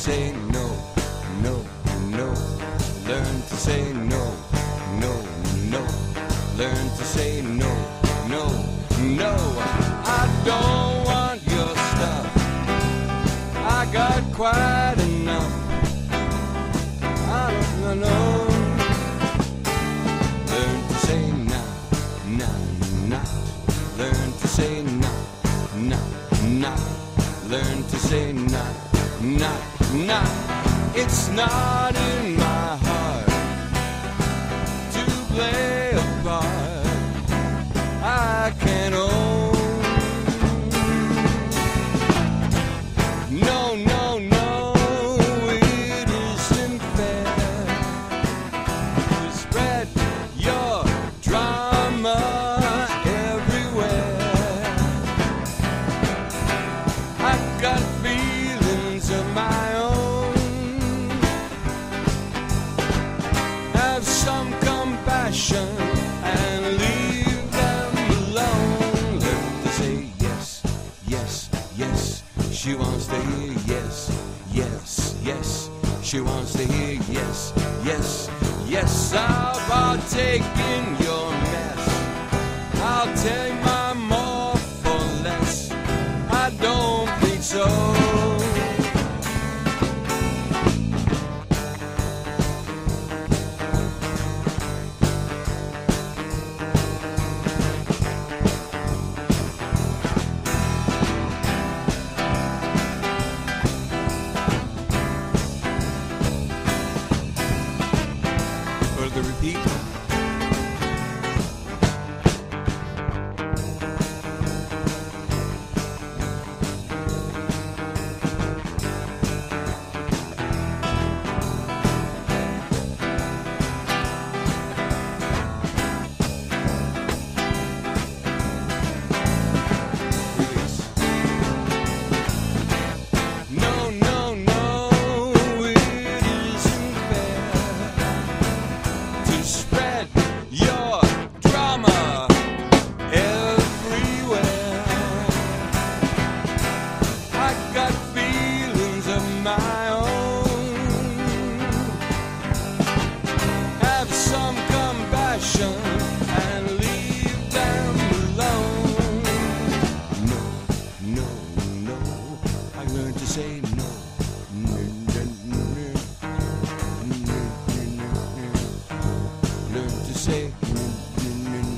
say no, no, no. Learn to say no, no, no. Learn to say no, no, no. I don't want your stuff. I got quite enough. I don't know. Learn to say nah, nah, not. Learn to say nah, nah, not. Learn to say not, not, not. It's not in my heart to play a part I can't own. No, no, no, it isn't fair to spread your drama everywhere. I've got feelings of my own. Have some compassion and leave them alone. To say yes, yes, yes. She wants to hear yes, yes, yes. She wants to hear yes, yes, yes. I'll partake in your mess. I'll you my learn to say no. Learn to say no.